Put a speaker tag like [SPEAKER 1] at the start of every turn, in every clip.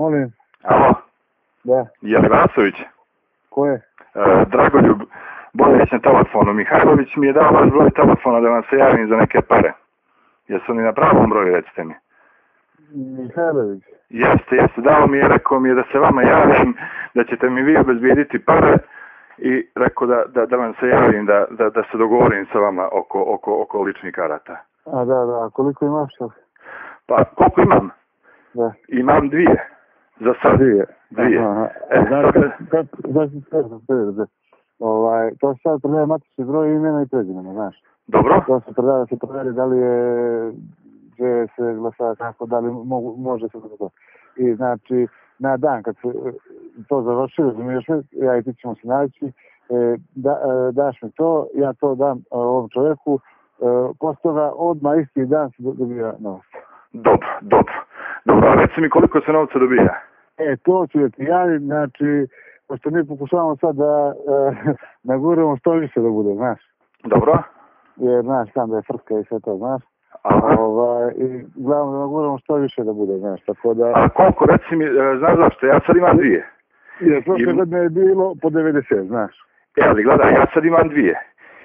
[SPEAKER 1] Molim,
[SPEAKER 2] Alo,
[SPEAKER 1] da,
[SPEAKER 2] je li Vasović?
[SPEAKER 1] ko je?
[SPEAKER 2] E, Dragoljub, Boljeć na telefonu. Mihajlović mi je dao vaš broj telefona da vam se javim za neke pare. Jesu li na pravom broju, recite mi?
[SPEAKER 1] Mihajlović.
[SPEAKER 2] Jeste, jeste, dao mi je, rekao mi je da se vama javim, da ćete mi vi obezbijediti pare i rekao da, da, da vam se javim, da, da, da se dogovorim sa vama oko, oko, oko ličnih karata.
[SPEAKER 1] A da, da, koliko imaš?
[SPEAKER 2] Pa, koliko imam?
[SPEAKER 1] Da.
[SPEAKER 2] Imam dvije. Za sad.
[SPEAKER 1] Dvije.
[SPEAKER 2] Dvije.
[SPEAKER 1] Aha,
[SPEAKER 2] sad-
[SPEAKER 1] kad, kad, kad, ovaj, to se sad predaje matični broj imena i prezimena, znaš.
[SPEAKER 2] Dobro?
[SPEAKER 1] To se predaje, da se proveri da li je, gdje se glasa, kako, da li mogu, može se to. I znači, na dan kad se e, to završi, razumiješ me, ja i ti ćemo se naći, e, da, e, daš mi to, ja to dam ovom čovjeku, posle toga odmah isti dan se do- dobija novac.
[SPEAKER 2] Dobro, dobro. Dobro, a reci mi koliko se novca dobija?
[SPEAKER 1] E, to ću ti javim, znači, pošto mi pokušavamo sad da e, naguramo što više da bude, znaš.
[SPEAKER 2] Dobro?
[SPEAKER 1] Jer, znaš, tam da je frka i sve to, znaš.
[SPEAKER 2] Aha.
[SPEAKER 1] Ovaj, I glavno da naguramo što više da bude, znaš, tako da...
[SPEAKER 2] A koliko, reci mi, e, znaš zašto, ja sad imam dvije.
[SPEAKER 1] Jer prošle godine je bilo po 90, znaš.
[SPEAKER 2] E, ali gledaj, ja sad imam dvije.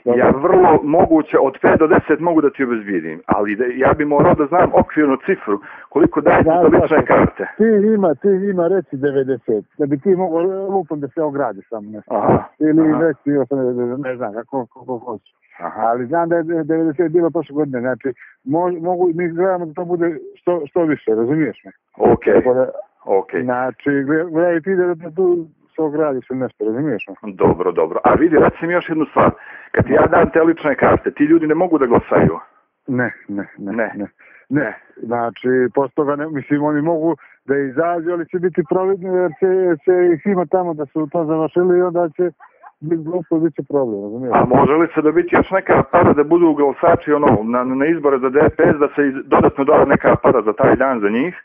[SPEAKER 2] Ja vrlo moguće, od 5 do 10 mogu da ti obezbijedim, ali da, ja bi morao da znam okvirnu cifru, koliko dajete
[SPEAKER 1] Da,
[SPEAKER 2] za lične
[SPEAKER 1] da.
[SPEAKER 2] karte.
[SPEAKER 1] Ti ima, ti ima reci 90, da bi ti mogao lupom da se ogradi sam nešto.
[SPEAKER 2] Aha,
[SPEAKER 1] Ili
[SPEAKER 2] aha.
[SPEAKER 1] reci 80, ne znam, kako, kako hoćeš.
[SPEAKER 2] Aha.
[SPEAKER 1] Ali znam da je 90 bilo prošle godine, znači mo- mogu, mi gledamo da to bude što, što više, razumiješ me?
[SPEAKER 2] Ok,
[SPEAKER 1] Tako da,
[SPEAKER 2] ok.
[SPEAKER 1] Znači, gle- gledaj ti da, da tu se ogradiš ili nešto, razumiješ me?
[SPEAKER 2] Dobro, dobro. A vidi, reci mi još jednu stvar. Kad ja dam te lične karte, ti ljudi ne mogu da glasaju.
[SPEAKER 1] Ne, ne, ne,
[SPEAKER 2] Ne.
[SPEAKER 1] ne. Ne, znači, posto toga ne, mislim, oni mogu da izađu, ali će biti providni, jer će, će ih ima tamo da su to završili i onda će biti glupo, bit će problem, razumiješ?
[SPEAKER 2] A može li se dobiti još neka para da budu glasači ono, na, na izbore za DPS, da se dodatno doda neka para za taj dan za njih,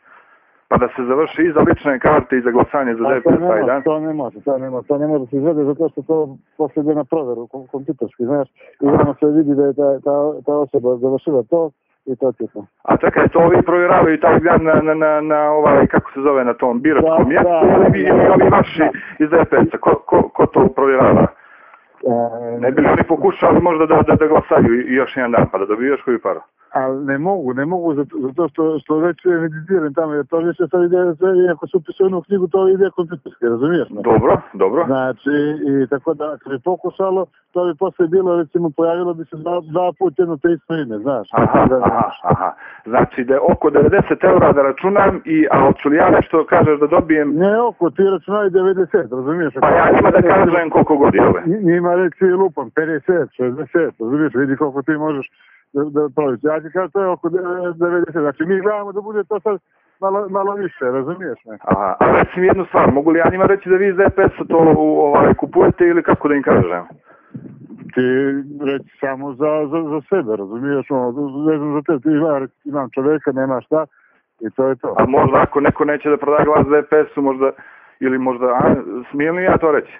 [SPEAKER 2] pa da se završi i za lične karte i za glasanje za
[SPEAKER 1] ne,
[SPEAKER 2] taj dan?
[SPEAKER 1] to ne može, to ne može, to ne može se izvede zato što to poslije ide na proveru kom, kompjuterski, znaš, i ono se vidi da je ta, ta, ta osoba završila to i to ti to.
[SPEAKER 2] A čekaj, to ovi provjeravaju taj dan na, na, na, na ovaj, kako se zove, na tom biračkom
[SPEAKER 1] Da,
[SPEAKER 2] mjestu
[SPEAKER 1] da.
[SPEAKER 2] ili, vi- ili ovi vaši iz DPS-a? Ko, ko, ko to provjerava?
[SPEAKER 1] E,
[SPEAKER 2] Ne bi li oni pokušali možda da, da, da glasaju još jedan dan, pa da dobiju još koju paru?
[SPEAKER 1] Ali ne mogu, ne mogu zato, što, što već je mediciran tamo, jer to više sad ide, ako se upisuje jednu knjigu, to ide kompjuterski, razumiješ me?
[SPEAKER 2] Dobro, dobro.
[SPEAKER 1] Znači, i tako da, kad bi pokušalo, to bi posle bilo, recimo, pojavilo bi se dva, dva puta jedno te isto ime, znaš?
[SPEAKER 2] Aha,
[SPEAKER 1] Da,
[SPEAKER 2] aha, aha. Znači da je oko 90 eura da računam i, a hoću li ja nešto kažeš da dobijem,
[SPEAKER 1] Ne oko, ti računaj 90, razumiješ?
[SPEAKER 2] pa ja njima da kažem koliko godina ove.
[SPEAKER 1] Nj- Njima reći lupam, 50, 60, razumiješ, vidi koliko ti možeš da, da. Ja ti kažem, to je oko 90, znači mi gledamo da bude to sad malo, malo više, razumiješ me?
[SPEAKER 2] Aha, a reci mi jednu stvar, mogu li ja njima reći da vi iz DPS-a to ovaj, kupujete ili kako da im kažem?
[SPEAKER 1] ti reći samo za, za, za sebe, razumiješ, ono, ne znam za te, ti ima, imam čovjeka, nema šta, i to je to.
[SPEAKER 2] A možda ako neko neće da proda glas DPS-u, možda, ili možda, a, smijem li ja to reći?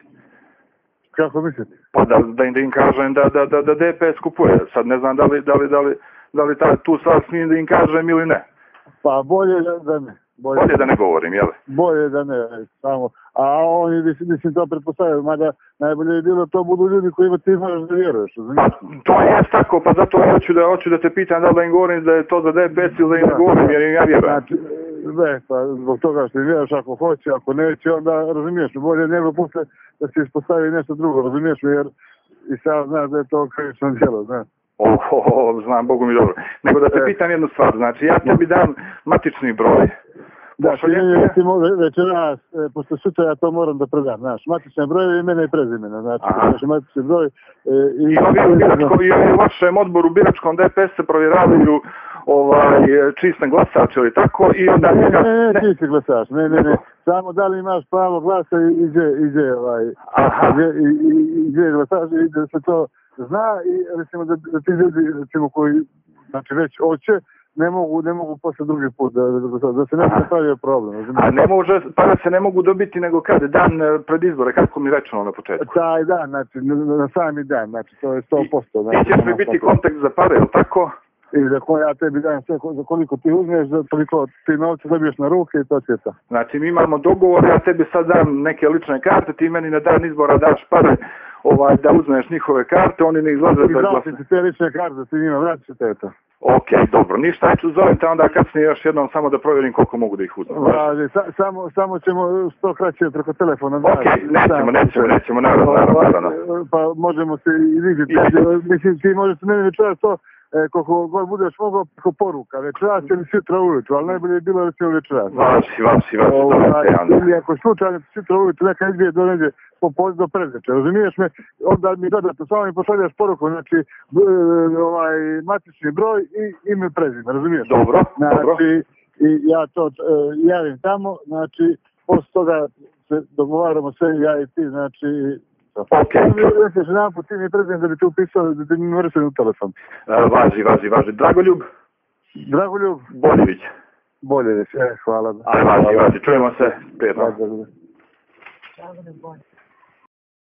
[SPEAKER 1] Kako mislite?
[SPEAKER 2] Pa da, da, im, da im kažem da, da, da, da DPS kupuje. Sad ne znam da li, da li, da li, da li ta, tu stvar smijem da im kažem ili ne.
[SPEAKER 1] Pa bolje da, da ne. Bolje,
[SPEAKER 2] Bolje da ne govorim, jel?
[SPEAKER 1] bolje da ne, samo. A oni, mislim, to pretpostavljaju, mada najbolje je bilo to budu ljudi kojima ti možeš da vjeruješ,
[SPEAKER 2] Pa
[SPEAKER 1] razumiješ?
[SPEAKER 2] to je tako, pa zato hoću da, hoću da te pitam da li im govorim da je to za DPS ili da im govorim, jer im ja vjerujem.
[SPEAKER 1] Znači, ne, pa zbog toga što im vjeruješ ako hoće, ako neće, onda razumiješ, bolje nego posle da se ispostavi nešto drugo, razumiješ me, jer i sad znaš da je to krivično djelo, znaš.
[SPEAKER 2] Oho, znam, Bogu mi dobro. Nego da te
[SPEAKER 1] E.
[SPEAKER 2] pitam jednu stvar, znači ja tebi dam matični broj.
[SPEAKER 1] Da, ti- recimo ve- večeras, e, pošto sutra ja to moram da predam, znaš, matične brojeve imena i prezimena, znači, znači matični broj e, i...
[SPEAKER 2] I ovi u i u vašem odboru biračkom DPS se provjeravaju ovaj, čiji sam glasač ili tako i onda...
[SPEAKER 1] Ne, ne, ne, ne, ti si glasaš, ne, ne, ne, samo da li imaš pravo glasa i gdje, i gdje, ovaj,
[SPEAKER 2] Aha.
[SPEAKER 1] gdje, i, i, i gdje glasaš i da se to zna i recimo da, da ti ljudi, recimo koji, znači već hoće, ne mogu, ne mogu posle drugi put da, da, da, se ne napravio problem.
[SPEAKER 2] A ne može, para se ne mogu dobiti nego kad, dan eh, pred izbore, kako mi rečeno na početku.
[SPEAKER 1] Taj dan, znači, na, na sami dan, znači, to je 100%.
[SPEAKER 2] Ti
[SPEAKER 1] Znači,
[SPEAKER 2] ćeš mi
[SPEAKER 1] nema
[SPEAKER 2] biti kontakt za pare, je tako?
[SPEAKER 1] i da ko ja tebi dajem sve za koliko ti uzmeš, za toliko ti novce dobiješ na ruke i to je to.
[SPEAKER 2] Znači mi imamo dogovor, ja tebi sad dam neke lične karte, ti meni na dan izbora daš pare ovaj, da uzmeš njihove karte, oni ne izlaze
[SPEAKER 1] I
[SPEAKER 2] bez glasa.
[SPEAKER 1] sam ti te lične karte, ti njima vratit ću te to.
[SPEAKER 2] Ok, dobro, ništa, ja ću zovem te onda kasnije još jednom samo da provjerim koliko mogu da ih uzmem.
[SPEAKER 1] Važi, sa, samo, samo ćemo što kraće preko telefona.
[SPEAKER 2] Ok, nećemo, nećemo, nećemo, naravno, naravno, naravno.
[SPEAKER 1] Pa možemo se i vidjeti. Mislim, ti možeš meni večeras to, e, koliko god budeš mogao, preko poruka. Večeras ili sutra ujutru, ali najbolje je bilo recimo večeras.
[SPEAKER 2] Vaši, vaši, vaši, dobro
[SPEAKER 1] Ovaj, ili ako slučajno sutra ujutru neka izbije do negdje po poz do predveče, razumiješ me? Onda mi dodatno samo mi pošaljaš poruku, znači b- ovaj matični broj i ime prezime, razumiješ?
[SPEAKER 2] Dobro, dobro.
[SPEAKER 1] Znači, i ja to e, javim tamo, znači, posle toga se dogovaramo sve, ja i ti, znači.
[SPEAKER 2] Ok.
[SPEAKER 1] Reciš jedan put ti mi prezime da bi tu upisao, da ti mi vršen u telefon.
[SPEAKER 2] E, Važi, važi, važi. Dragoljub
[SPEAKER 1] Dragoljub,
[SPEAKER 2] Boljević.
[SPEAKER 1] bolje reći, e, hvala.
[SPEAKER 2] Aj, važi, važi. Čujemo se. Prijetno.
[SPEAKER 1] Hvala.